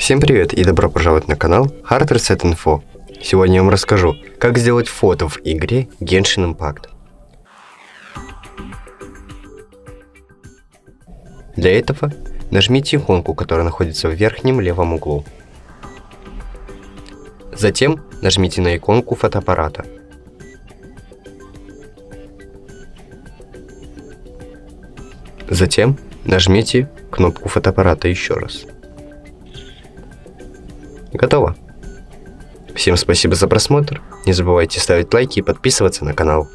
Всем привет и добро пожаловать на канал Hard Reset Info. Сегодня я вам расскажу, как сделать фото в игре Genshin Impact. Для этого нажмите иконку, которая находится в верхнем левом углу. Затем нажмите на иконку фотоаппарата. Затем нажмите кнопку фотоаппарата еще раз. Готово. Всем спасибо за просмотр. Не забывайте ставить лайки и подписываться на канал.